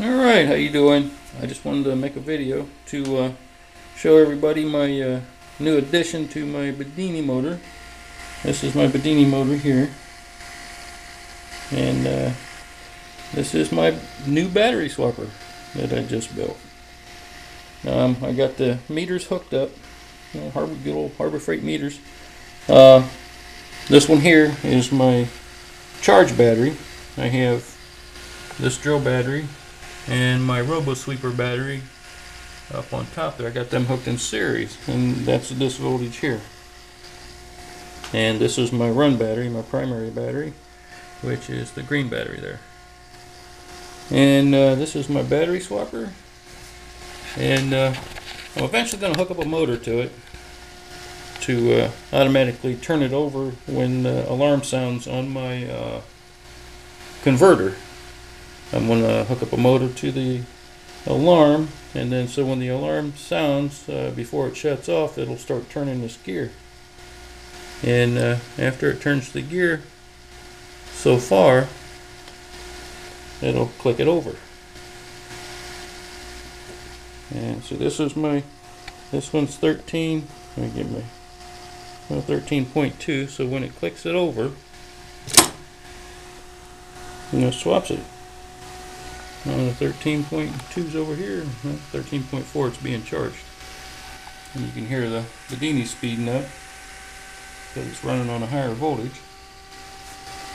Alright, how you doing? I just wanted to make a video to uh, show everybody my uh, new addition to my Bedini motor. This is my Bedini motor here. And uh, this is my new battery swapper that I just built. Um, I got the meters hooked up, you know, Harbor, good old Harbor Freight meters. Uh, this one here is my charge battery. I have this drill battery and my Robo Sweeper battery up on top there. I got them hooked in series, and that's this voltage here. And this is my run battery, my primary battery, which is the green battery there. And uh, this is my battery swapper. And uh, I'm eventually going to hook up a motor to it to uh, automatically turn it over when the alarm sounds on my uh, converter. I'm going to hook up a motor to the alarm and then so when the alarm sounds uh, before it shuts off it'll start turning this gear. And uh, after it turns the gear so far it'll click it over. And so this is my this one's 13 let me get my well, 13.2 so when it clicks it over you know swaps it on the 13.2's over here, 13.4 it's being charged. And you can hear the Bedini speeding up because it's running on a higher voltage.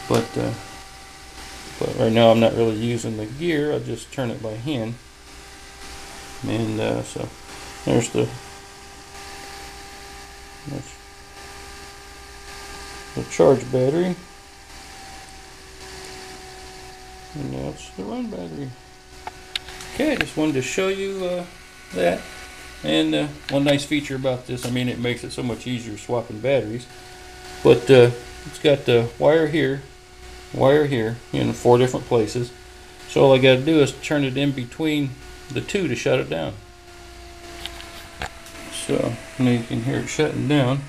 But uh, but right now I'm not really using the gear, I just turn it by hand. And uh, so there's the that's the charge battery. And that's the run battery. Okay, I just wanted to show you uh, that. And uh, one nice feature about this, I mean, it makes it so much easier swapping batteries. But uh, it's got the wire here, wire here, in four different places. So all I got to do is turn it in between the two to shut it down. So now you can hear it shutting down.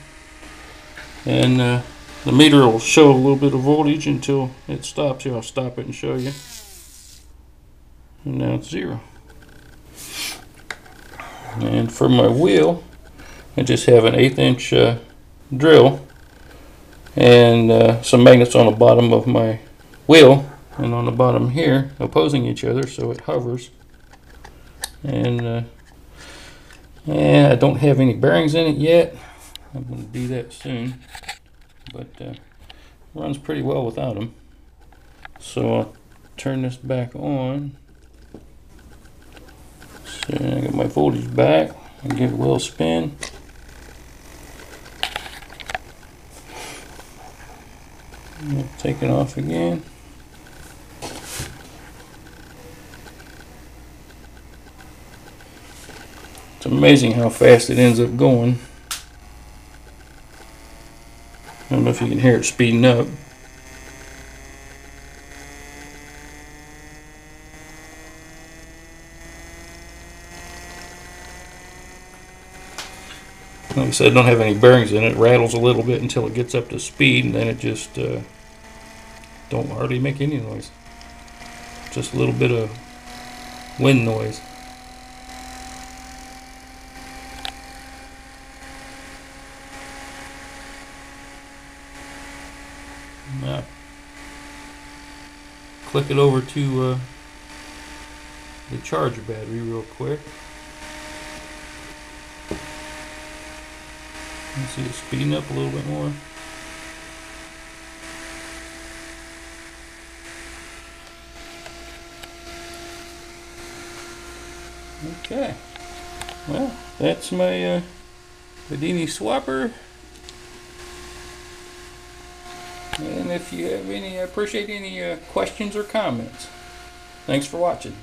And uh, the meter will show a little bit of voltage until it stops. Here, I'll stop it and show you. And now it's zero. And for my wheel, I just have an eighth inch uh, drill and uh, some magnets on the bottom of my wheel and on the bottom here opposing each other so it hovers and uh, yeah, I don't have any bearings in it yet I'm going to do that soon but uh, runs pretty well without them. So I'll turn this back on. So I got my voltage back and give it a little spin. take it off again. It's amazing how fast it ends up going. I don't know if you can hear it speeding up. Like I said, don't have any bearings in it. It rattles a little bit until it gets up to speed, and then it just uh, don't hardly make any noise. Just a little bit of wind noise. Now, click it over to uh, the charger battery real quick. You see it speeding up a little bit more. Okay. Well, that's my uh, swapper. And if you have any, I appreciate any uh, questions or comments. Thanks for watching.